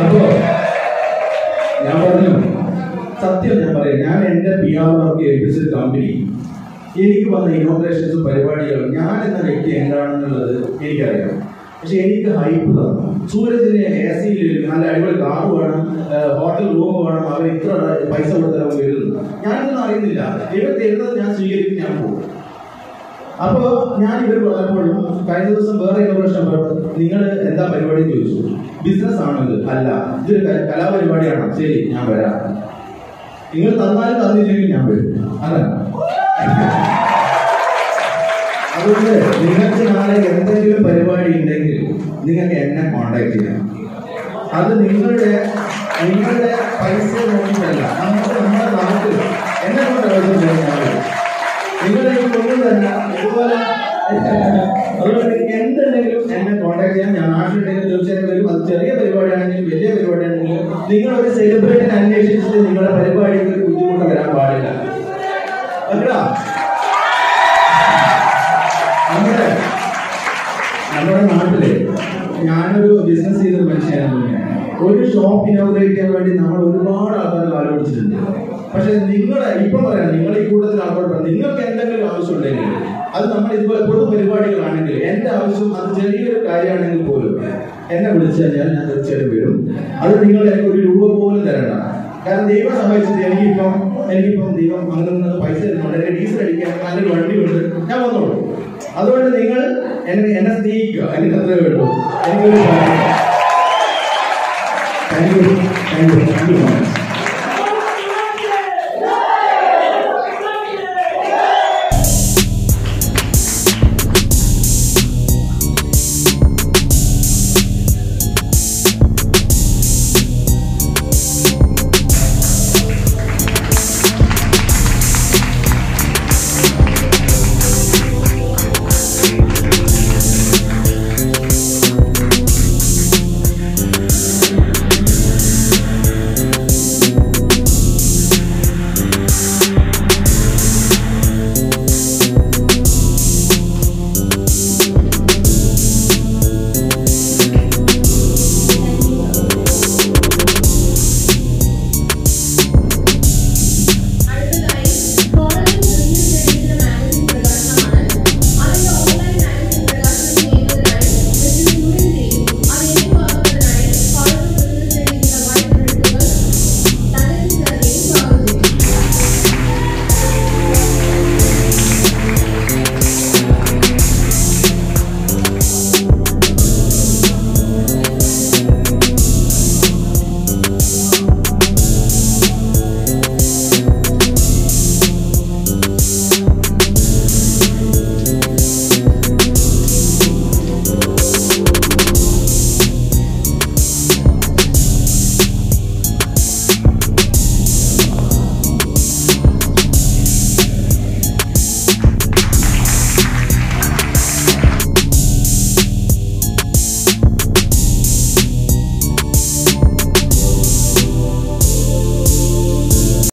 അപ്പോ ഞാൻ പറഞ്ഞു സത്യം ഞാൻ പറയാം. ഞാൻ എന്റെ പി ആർ വർക്ക് ഏൽപ്പിച്ച കമ്പനി എനിക്ക് വന്ന ഇനോഗ്രേഷൻസും പരിപാടികളും ഞാൻ എന്ന വ്യക്തി എന്താണെന്നുള്ളത് എനിക്കറിയാം. പക്ഷെ എനിക്ക് ഹൈപ്പ് തന്നു. സൂരജിന് എ സിയിൽ നല്ല അടിപൊളി കാർ വേണം ഹോട്ടൽ റൂം വേണം അവർ ഇത്ര പൈസ കൊടുത്തരാൻ വരുന്നു ഞാനൊന്നും അറിയുന്നില്ല. ഇവർ തരുന്നത് ഞാൻ സ്വീകരിക്കും ഞാൻ പോകും. അപ്പോ ഞാൻ ഇവർ പറഞ്ഞപ്പോഴും കഴിഞ്ഞ ദിവസം വേറെ ഇന്നോവേഷൻ നിങ്ങൾ എന്താ പരിപാടി ചോദിച്ചു. ബിസിനസ് ആണത് അല്ല. ഇതൊരു കലാപരിപാടിയാണ്? ശരി ഞാൻ വരാം. നിങ്ങൾ തന്നാലും തന്നില്ലെങ്കിൽ ഞാൻ വരും. അല്ല അതുകൊണ്ട് നിങ്ങൾക്ക് നാളെ എന്തെങ്കിലും പരിപാടി ഉണ്ടെങ്കിൽ നിങ്ങൾക്ക് എന്നെ കോണ്ടാക്ട് ചെയ്യാം. അത് നിങ്ങളുടെ കോൺടാക്ട് ചെയ്യാം ഞാൻ നാട്ടിലുണ്ടെങ്കിൽ തീർച്ചയായും വരും അത് ചെറിയ പരിപാടിയാണെങ്കിലും വലിയ പരിപാടിയാണെങ്കിലും നിങ്ങൾ ഒരു സെലിബ്രിറ്റിനെ അന്വേഷിച്ചിട്ട് നിങ്ങളുടെ പരിപാടിക്ക് ഒരു ബുദ്ധിമുട്ട് വരാൻ പാടില്ല. നമ്മുടെ നമ്മുടെ നാട്ടിൽ ഞാനൊരു ബിസിനസ് ചെയ്ത മനുഷ്യനാണ് ഒരു ഷോപ്പ് ഇനോഗ്രേറ്റ് ചെയ്യാൻ വേണ്ടി നമ്മൾ ഒരുപാട് ആൾക്കാർ കാലുപിടിച്ചിട്ടുണ്ട് പക്ഷെ നിങ്ങളെ ഇപ്പൊ പറയാം നിങ്ങൾ ഈ കൂട്ടത്തിൽ ആൾക്കാർ നിങ്ങൾക്ക് എന്തെങ്കിലും ആവശ്യം ഉണ്ടെങ്കിൽ അത് നമ്മൾ ഇതുപോലെ പൊതു പരിപാടികളാണെങ്കിൽ എന്റെ ആവശ്യം അത് ചെറിയൊരു കാര്യമാണെങ്കിൽ പോലും എന്നെ വിളിച്ചാൽ ഞാൻ ഞാൻ തീർച്ചയായിട്ടും വരും. അത് എനിക്ക് ഒരു രൂപ പോലും തരണം. കാരണം ദൈവം സഹായിച്ചത് എനിക്കിപ്പം എനിക്കിപ്പം ദൈവം അങ്ങനെ പൈസ തരുന്നുണ്ട് എന്റെ ഡീസൽ അടിക്കാൻ നല്ലൊരു വണ്ടിയുണ്ട് ഞാൻ വന്നോളൂ. അതുകൊണ്ട് നിങ്ങൾ എന്നെ എന്നെ സ്നേഹിക്കുക. എനിക്ക് അത്രേ വേണ്ടു എനിക്കൊരു